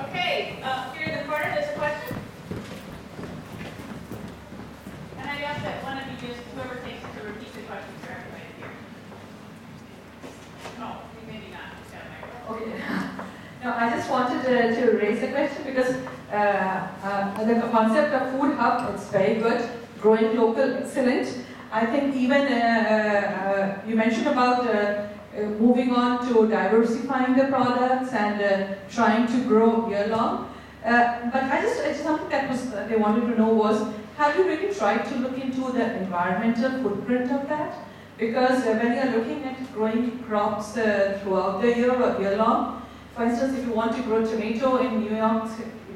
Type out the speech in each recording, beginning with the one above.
Okay, uh, here in the corner, there's a question. And I ask that one of you just, whoever takes it to repeat the question for everybody here. Oh, maybe not. Okay. No, I just wanted uh, to raise a question because uh, uh, the concept of food hub, it's very good. Growing local, excellent. I think even uh, uh, you mentioned about uh, moving on to diversifying the products and uh, trying to grow year long. Uh, but I just, it's something that was they wanted to know was, have you really tried to look into the environmental footprint of that? Because uh, when you're looking at growing crops uh, throughout the year or year long, for instance, if you want to grow tomato in New York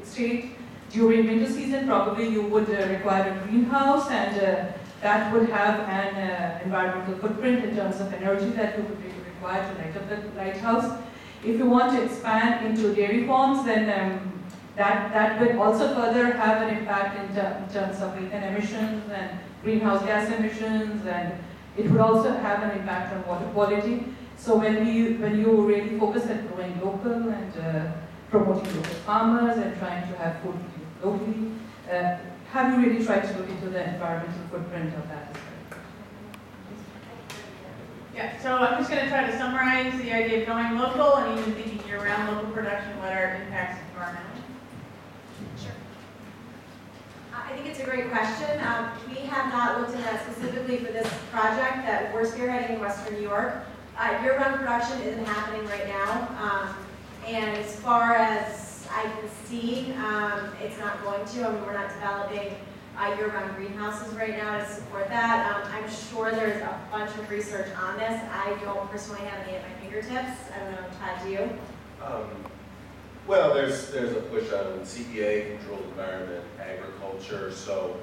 State during winter season, probably you would require a greenhouse and that would have an environmental footprint in terms of energy that you would be required to light up the lighthouse. If you want to expand into dairy farms, then um, that, that will also further have an impact in, ter- in terms of methane emissions and greenhouse gas emissions and it would also have an impact on water quality. So when you when you really focus on growing local and uh, promoting local farmers and trying to have food locally, uh, have you really tried to look into the environmental footprint of that? Yeah, so I'm just gonna try to summarize the idea of going local and even thinking year-round local production, what are impacts environmentally. Sure. I think it's a great question. Um, We have not looked at that specifically for this project that we're spearheading in Western New York. Uh, Year-round production isn't happening right now. Um, And as far as I can see, um, it's not going to. I mean, we're not developing uh, year-round greenhouses right now to support that. Um, I'm sure there's a bunch of research on this. I don't personally have any at my fingertips. I don't know, Todd, do you? Um, Well, there's, there's a push on CEA, controlled environment, agriculture, so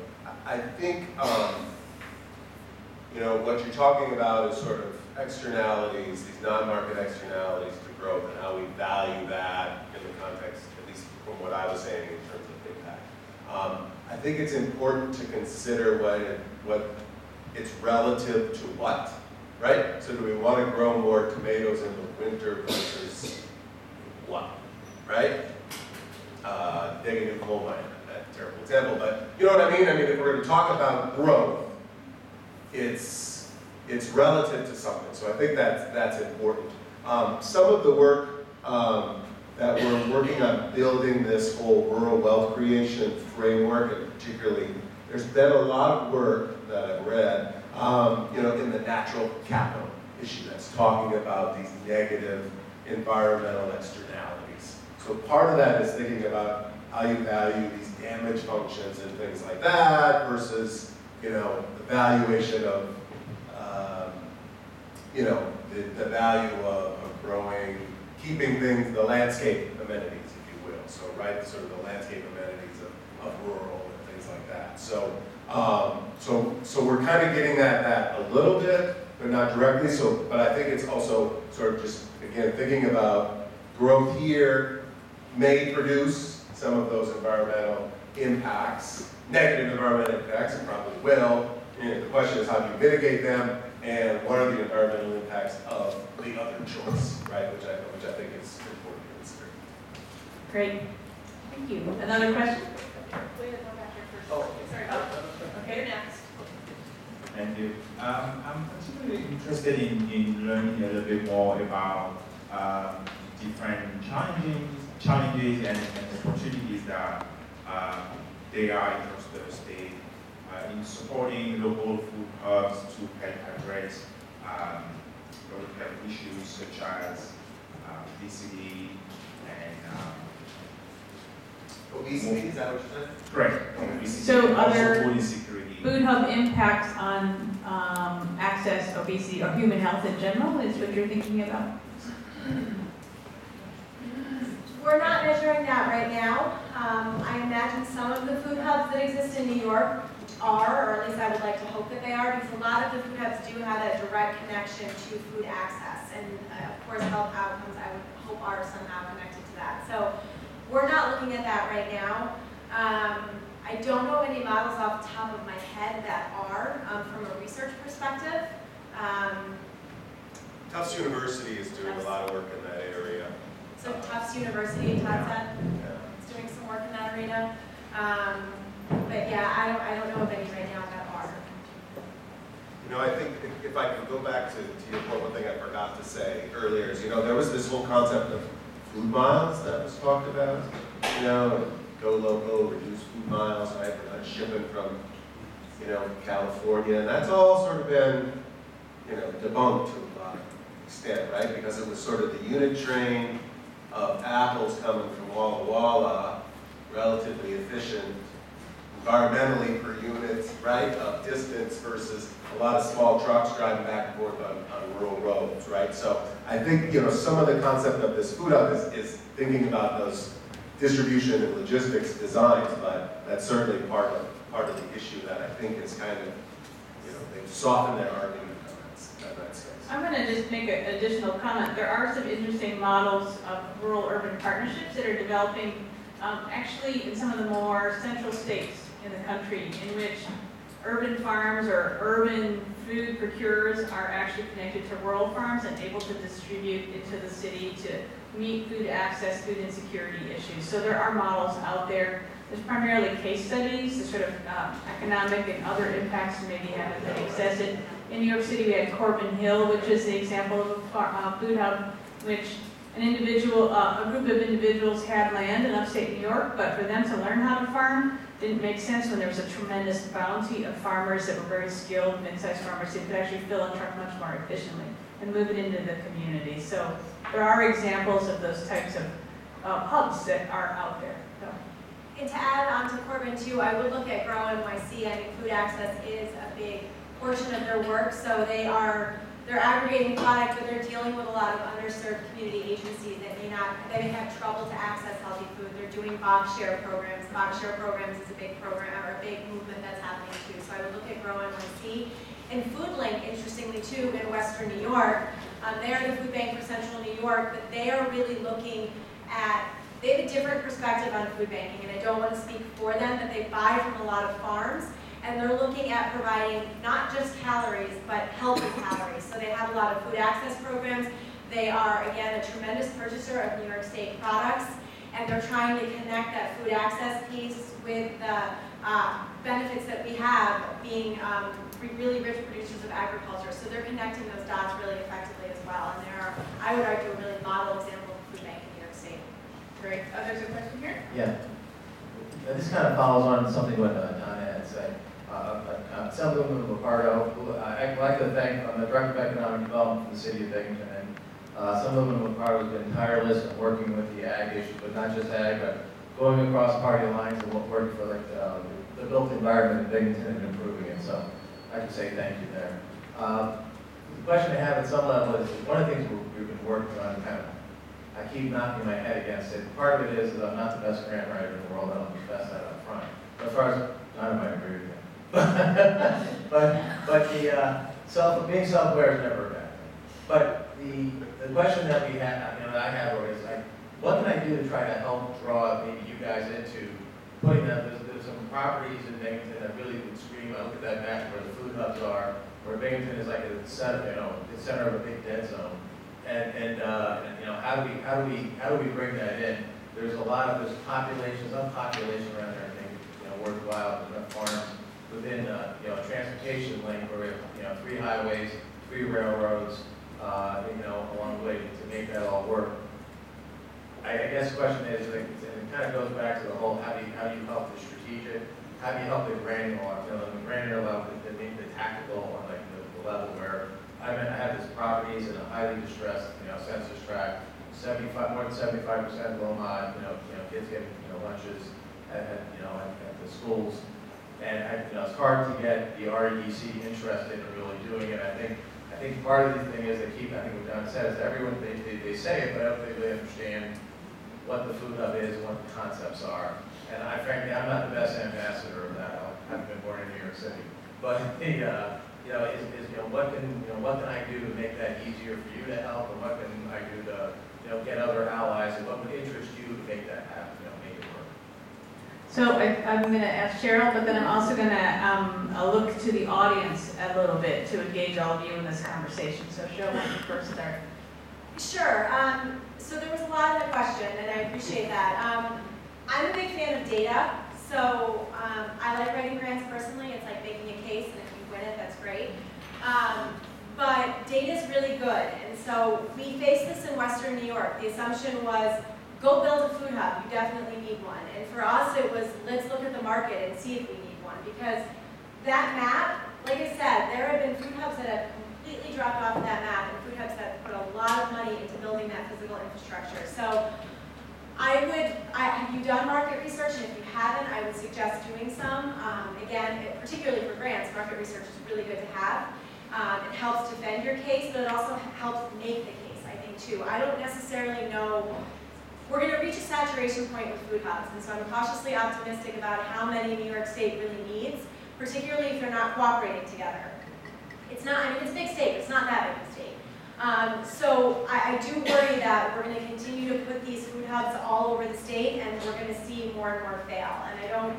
I think, um, you know, what you're talking about is sort of externalities, these non-market externalities to growth and how we value that in the context, at least from what I was saying in terms of impact. Um, I think it's important to consider what, it- what it's relative to what, right? So do we want to grow more tomatoes in the winter versus what, right? Uh, digging a coal mine, a terrible example, but you know what I mean? I mean, if we're going to talk about growth, it's, it's relative to something, so I think that's, that's important. Um, some of the work um, that we're working on building this whole rural wealth creation framework, and particularly, there's been a lot of work that I've read, um, you know, in the natural capital issue that's talking about these negative environmental externalities. So part of that is thinking about how you value these damage functions and things like that versus, you know, the valuation of, um, you know, the, the value of, of growing, keeping things, the landscape amenities, if you will. So, right, sort of the landscape amenities of, of rural and things like that. So, um, so, so we're kind of getting at that a little bit, but not directly. So, but I think it's also sort of just, again, thinking about growth here may produce some of those environmental impacts, negative environmental impacts, and probably will. And the question is how do you mitigate them, and what are the environmental impacts of the other choice, right? Which I, which I think is important to consider. Great, thank you. Another question? Oh. Sorry, oh, okay, you're next. Thank you. Um, I'm particularly interested in, in learning a little bit more about um, different challenges, challenges and, and opportunities that uh, they are in the state uh, in supporting local food hubs to help address um, local health issues such as uh, obesity and um, Obesity, is that what you said? correct obesity, So other food insecurity. Food hub impacts on um, access, obesity, or human health in general is what you're thinking about? We're not measuring that right now. Um, I imagine some of the food hubs that exist in New York are, or at least I would like to hope that they are, because a lot of the food hubs do have a direct connection to food access. And uh, of course, health outcomes, I would hope are somehow connected to that. So we're not looking at that right now. Um, I don't know any models off the top of my head that are, um, from a research perspective. Um, Tufts University is doing a lot of work in that area. So Tufts University, Todd's at, Yeah. is doing some work in that arena. Um, But yeah, I don't, I don't know of any right now that are. You know, I think if- if I could go back to, to your point, one thing I forgot to say earlier is, you know, there was this whole concept of food miles that was talked about. You know, go local, reduce food miles, right, not shipping from, you know, California. And that's all sort of been, you know, debunked to a lot of extent, right? Because it was sort of the unit train of apples coming from Walla Walla, relatively efficient environmentally per unit, right, of distance versus a lot of small trucks driving back and forth on, on rural roads, right? So I think, you know, some of the concept of this food hub is, is thinking about those distribution and logistics designs, but that's certainly part of, part of the issue that I think is kind of, you know, they've softened their argument on that, on that space. I'm gonna just make an additional comment. There are some interesting models of rural-urban partnerships that are developing, um, actually in some of the more central states in the country, in which urban farms or urban food procurers are actually connected to rural farms and able to distribute into the city to meet food access, food insecurity issues. So there are models out there. There's primarily case studies, the sort of um, economic and other impacts maybe haven't been accessed. In- In New York City, we had Corbin Hill, which is the example of a uh, food hub, which an individual, uh, a group of individuals had land in upstate New York, but for them to learn how to farm didn't make sense when there was a tremendous bounty of farmers that were very skilled, mid-sized farmers, who could actually fill a truck much more efficiently and move it into the community. So there are examples of those types of uh, hubs that are out there. So, And to add on to Corbin too, I would look at Grow NYC, I mean, food access is a big portion of their work, so they are, they're aggregating product, but they're dealing with a lot of underserved community agencies that may not, that may have trouble to access healthy food. They're doing box share programs, box share programs is a big program, or a big movement that's happening too, so I would look at Grow NYC. And FoodLink, interestingly too, in Western New York, um, they're the food bank for Central New York, but they are really looking at they have a different perspective on food banking, and I don't want to speak for them, but they buy from a lot of farms, and they're looking at providing not just calories, but healthy calories. So they have a lot of food access programs. They are, again, a tremendous purchaser of New York State products, and they're trying to connect that food access piece with the uh, benefits that we have being um, really rich producers of agriculture. So they're connecting those dots really effectively as well, and they're, I would argue, a really model example of food bank in New York State. great. Uh, there's a question here? Yeah. Uh, This kind of follows on something what uh. Uh, uh, uh, Assemblywoman Lupardo, who uh, I'd like to thank, I'm the Director of Economic Development for the City of Binghamton, and uh, Assemblywoman Lupardo has been tireless in working with the ag issues, but not just ag, but going across party lines and worked for like, uh, the built environment in Binghamton and improving it, so I can say thank you there. Uh, The question I have at some level is, one of the things we've been working on, kind of I keep knocking my head against it. Part of it is that I'm not the best grant writer in the world, I don't have the best at up front. As far as, I might agree with you. But, but the, uh, self, being self-aware is never a bad thing. But the, the question that we have, you know, that I have is like, what can I do to try to help draw maybe you guys into putting them, there's, there's some properties in Binghamton that really would scream, I look at that map where the food hubs are, where Binghamton is like a center, you know, the center of a big dead zone. And, and, uh, and, you know, how do we, how do we, how do we bring that in? There's a lot of, there's population, some population around there, I think, you know, worthwhile, there's enough farms within, uh, you know, a transportation link where we have, you know, three highways, three railroads, uh, you know, along the way to make that all work. I, I guess the question is, like, and it kind of goes back to the whole, how do you, how do you help the strategic, how do you help the granular, you know, the granular level, the, the, the tactical, on like the, the level where I mean, I have this properties in a highly distressed, you know, census tract, seventy-five, more than seventy-five percent low mod, you know, you know, kids getting, you know, lunches at, at, you know, at, at the schools. And you know, it's hard to get the REDC interested in really doing it. I think, I think part of the thing is they keep, I think what Don said, is everyone, they, they, they say it, but I don't think they understand what the food hub is what the concepts are. And I frankly, I'm not the best ambassador of that. I haven't been born in New York City. But the, uh, you know, is, is, you know, what can, you know, what can I do to make that easier for you to help? And what can I do to, you know, get other allies? And what would interest you to make that happen, you know? So I, I'm going to ask Cheryl, but then I'm also going to um, look to the audience a little bit to engage all of you in this conversation. So Cheryl, why you first start? Sure, um, so there was a lot in the question, and I appreciate that. Um, I'm a big fan of data, so, um, I like writing grants personally, it's like making a case, and if you win it, that's great. Um, but is really good, and so we faced this in Western New York. The assumption was, go build a food hub, you definitely need one. And for us, it was, let's look at the market and see if we need one, because that map, like I said, there have been food hubs that have completely dropped off that map, and food hubs that put a lot of money into building that physical infrastructure. So I would, I, have you done market research? And if you haven't, I would suggest doing some. Um, again, it- particularly for grants, market research is really good to have. Um, it helps defend your case, but it also helps make the case, I think, too. I don't necessarily know, we're gonna reach a saturation point with food hubs, and so I'm cautiously optimistic about how many New York State really needs, particularly if they're not cooperating together. It's not, I mean, it's a big state, it's not that big a state. Um, so I, I do worry that we're gonna continue to put these food hubs all over the state, and we're gonna see more and more fail. And I don't,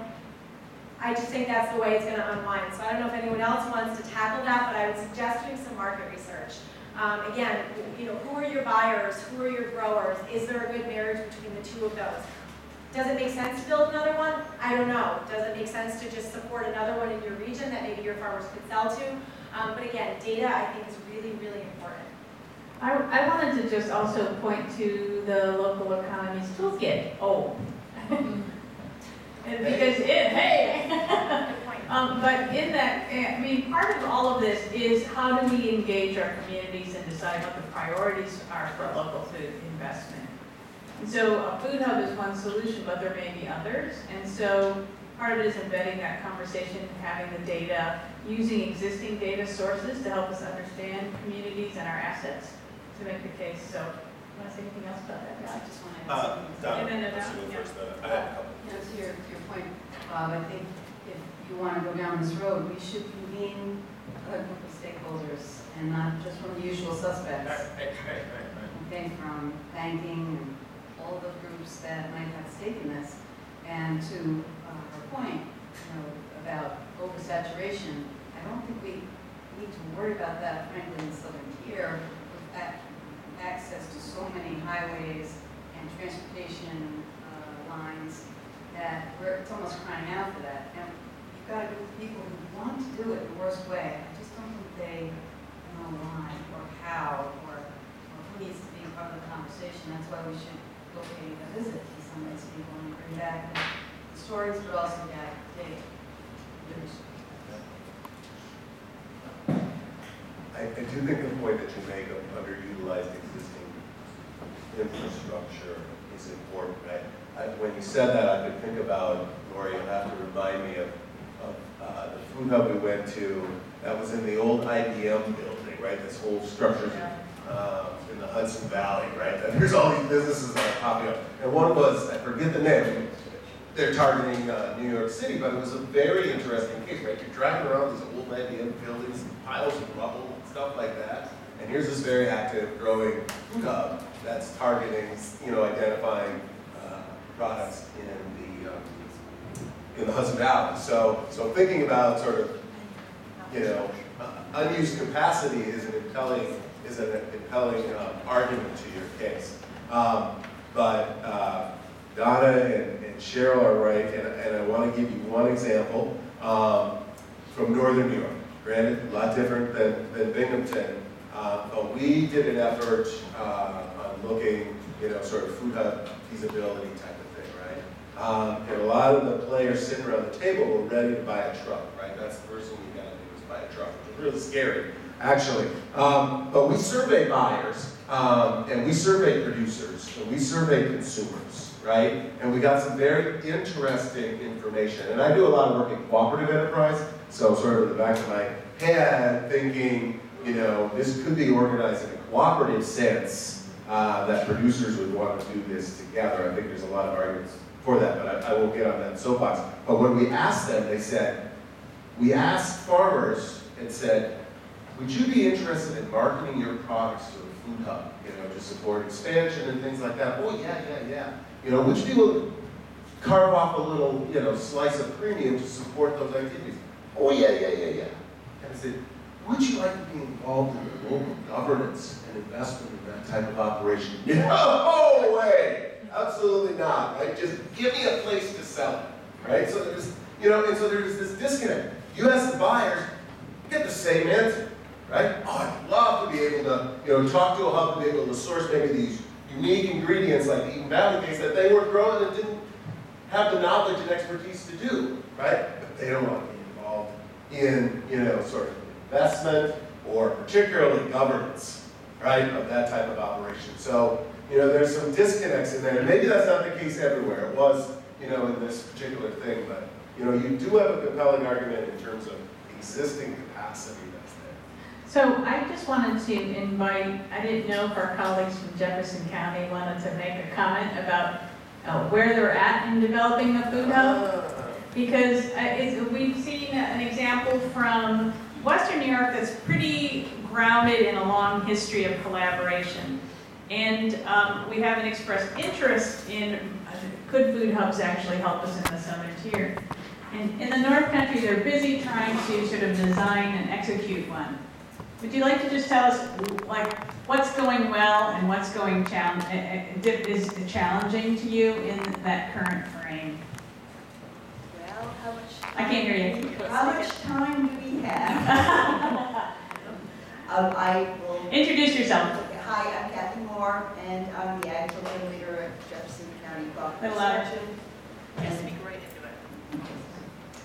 I just think that's the way it's gonna unwind. So I don't know if anyone else wants to tackle that, but I would suggest doing some market research. Um, again, you know, who are your buyers, who are your growers? Is there a good marriage between the two of those? Does it make sense to build another one? I don't know. Does it make sense to just support another one in your region that maybe your farmers could sell to? Um, but again, data I think is really, really important. I, I wanted to just also point to the local economies toolkit. Oh. And Because it, hey. Good point. Um, but in that, eh, I mean, part of all of this is how do we engage our communities and decide what the priorities are for local food investment? And so a food hub is one solution, but there may be others. And so part of it is embedding that conversation, having the data, using existing data sources to help us understand communities and our assets to make the case. So, want to say anything else about that? I just want to Uh, add something. Don, No, no, no, let's no, yeah. I had a couple. You to your, to your point, Bob, I think if you want to go down this road, we should convene a group of stakeholders and not just from the usual suspects. Okay, from banking and all the groups that might have stake in this. And to uh, her point, you know, about oversaturation, I don't think we need to worry about that frankly in the southern tier with ac- access to so many highways and transportation uh, lines that we're, it's almost crying out for that. And got people who want to do it the worst way. I just don't think they know why or how or, or who needs to be part of the conversation. That's why we should go pay a visit to some of these people and bring back the stories, but also get data. I, I do think the point that you make of underutilized existing infrastructure is important, right? I, when you said that, I could think about, Lori, you'll have to remind me of, uh, the food hub we went to, that was in the old IBM building, right? This whole structure, um, in the Hudson Valley, right? And there's all these businesses that are popping up. And one was, I forget the name, they're targeting, uh, New York City, but it was a very interesting case, right? You're driving around these old IBM buildings, piles of rubble, and stuff like that. And here's this very active, growing food hub that's targeting, you know, identifying, uh, products in the, in the Hudson Valley. So, so thinking about sort of, you know, uh, unused capacity is an impelling, is an impelling um, argument to your case. Um, But uh, Donna and and Cheryl are right, and, and I want to give you one example um, from northern New York. Granted, a lot different than, than Binghamton, uh, but we did an effort uh, on looking, you know, sort of food hub feasibility type of? Um, and a lot of the players sitting around the table were ready to buy a truck, right? That's the first thing you gotta do is buy a truck, which is really scary, actually. Um, but we surveyed buyers, um, and we surveyed producers, and we surveyed consumers, right? And we got some very interesting information. And I do a lot of work in cooperative enterprise, so sort of in the back of my head, thinking, you know, this could be organized in a cooperative sense, uh, that producers would want to do this together. I think there's a lot of arguments for that, but I, I won't get on that soapbox. But when we asked them, they said, we asked farmers and said, would you be interested in marketing your products to a food hub, you know, to support expansion and things like that? Oh, yeah, yeah, yeah. You know, would you be willing to carve off a little, you know, slice of premium to support those activities? Oh, yeah, yeah, yeah, yeah. And I said, would you like to be involved in the local governance and investment in that type of operation? No way, absolutely not, right? Just give me a place to sell right? So there's, you know, and so there's this disconnect. U.S. buyers get the same answer, right? Oh, I'd love to be able to, you know, talk to a hub and be able to source maybe these unique ingredients like the Valley case that they weren't growing and didn't have the knowledge and expertise to do, right? But they don't want to be involved in, you know, sort of investment or particularly governance, right, of that type of operation. So, you know, there's some disconnects in there. And maybe that's not the case everywhere. It was, you know, in this particular thing, but, you know, you do have a compelling argument in terms of existing capacity that's there. So I just wanted to invite, I didn't know if our colleagues from Jefferson County wanted to make a comment about uh, where they're at in developing a food hub. Because uh, we've seen an example from Western New York that's pretty grounded in a long history of collaboration. And um, we haven't expressed interest in, could food hubs actually help us in the southern tier? And in the North Country, they're busy trying to sort of design and execute one. Would you like to just tell us, like, what's going well and what's going challenge, eh, is challenging to you in that current frame? Well, how much? I can't hear you. How much time do we have? Um, I will. Introduce yourself. Hi, I'm Kathy Moore, and I'm the agricultural leader at Jefferson County Cooperative Little louder. Extension. And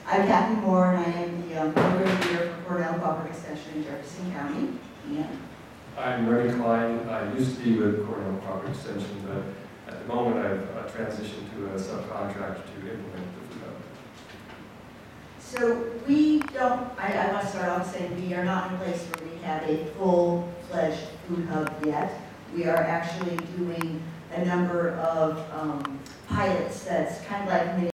I'm Kathy Moore, and I am the um, program leader for Cornell Cooperative Extension in Jefferson County. And I'm Ernie Klein. I used to be with Cornell Cooperative Extension, but at the moment I've uh, transitioned to a subcontract to implement the food hub. So we don't, I, I want to start off saying we are not in a place where we have a full-fledged food hub yet. We are actually doing a number of um, pilots that's kind of like